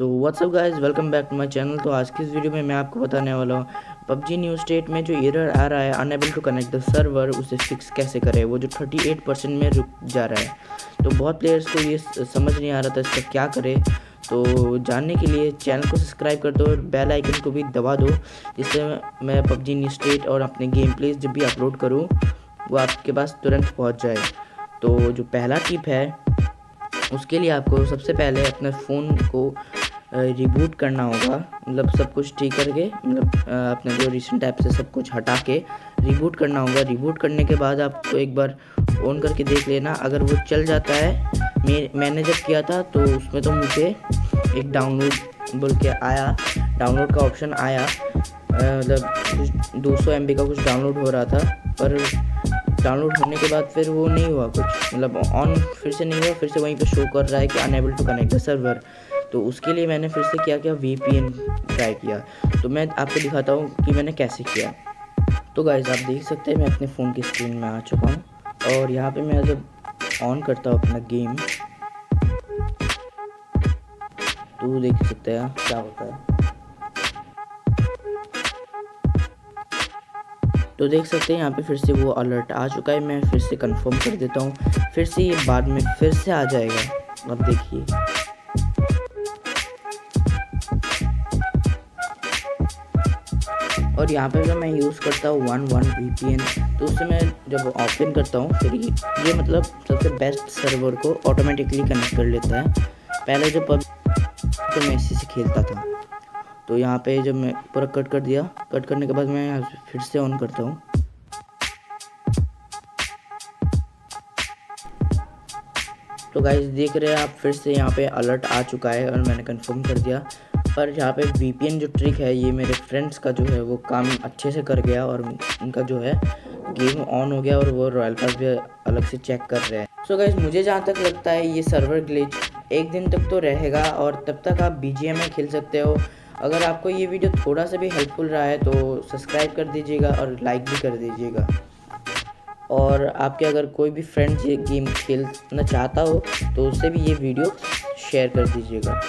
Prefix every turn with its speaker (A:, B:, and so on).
A: So what's up guys welcome back to my channel तो आज की इस वीडियो में मैं आपको बताने वाला हूँ, पबजी न्यू स्टेट में जो एरर आ रहा है unable to connect the server उसे फिक्स कैसे करें? वो जो 38 परसेंट में रुक जा रहा है। तो बहुत प्लेयर्स को ये समझ नहीं आ रहा था इसका क्या करें। तो जानने के लिए चैनल को सब्सक्राइब कर दो और बेल आइकन को भी दबा दो, जिससे मैं पबजी न्यू स्टेट और अपने गेम प्लेस जब भी अपलोड करूँ, वो आपके पास तुरंत पहुँच जाए। तो जो पहला टिप है, उसके लिए आपको सबसे पहले अपने फ़ोन को रिबूट करना होगा। मतलब सब कुछ ठीक करके मतलब अपने जो रिसेंट ऐप से सब कुछ हटा के रिबूट करना होगा। रिबूट करने के बाद आपको एक बार ऑन करके देख लेना। अगर वो चल जाता है, मैं, मैंने जब किया था तो उसमें तो मुझे एक डाउनलोड बोल के आया। डाउनलोड का ऑप्शन आया। मतलब कुछ दो सौ का कुछ डाउनलोड हो रहा था, पर डाउनलोड होने के बाद फिर वो नहीं हुआ कुछ। मतलब ऑन फिर से नहीं हुआ, फिर से वहीं पे शो कर रहा है कि unable to connect the server तो उसके लिए मैंने फिर से क्या किया? वी ट्राई किया। तो मैं आपको दिखाता हूँ कि मैंने कैसे किया। तो गाइज़ आप देख सकते हैं मैं अपने फ़ोन की स्क्रीन में आ चुका हूँ। और यहाँ पे मैं जब ऑन करता हूँ अपना गेम तो देख सकते हैं क्या होता है। तो देख सकते हैं यहाँ पे फिर से वो अलर्ट आ चुका है। मैं फिर से कंफर्म कर देता हूँ। फिर से ये बाद में फिर से आ जाएगा। अब देखिए। और यहाँ पे जब मैं यूज़ करता हूँ वन वन वी तो उससे मैं जब ओपन करता हूँ, फिर ये मतलब सबसे बेस्ट सर्वर को ऑटोमेटिकली कनेक्ट कर लेता है। पहले जब पब तो मैं इसी से खेलता था। तो यहाँ पे जब मैं पूरा कट कर दिया कट करने के बाद मैं फिर से ऑन करता हूँ। तो गाइज़ देख रहे हैं आप, फिर से यहाँ पे अलर्ट आ चुका है और मैंने कंफर्म कर दिया। पर यहाँ पे वीपीएन जो ट्रिक है, ये मेरे फ्रेंड्स का जो है, वो काम अच्छे से कर गया और उनका जो है गेम ऑन हो गया और वो रॉयल पास भी अलग से चेक कर रहे हैं। सो गाइज़ मुझे जहाँ तक लगता है, ये सर्वर ग्लिच एक दिन तक तो रहेगा और तब तक आप बी में खेल सकते हो। अगर आपको ये वीडियो थोड़ा सा भी हेल्पफुल रहा है तो सब्सक्राइब कर दीजिएगा और लाइक भी कर दीजिएगा। और आपके अगर कोई भी फ्रेंड्स ये गेम खेलना चाहता हो तो उससे भी ये वीडियो शेयर कर दीजिएगा।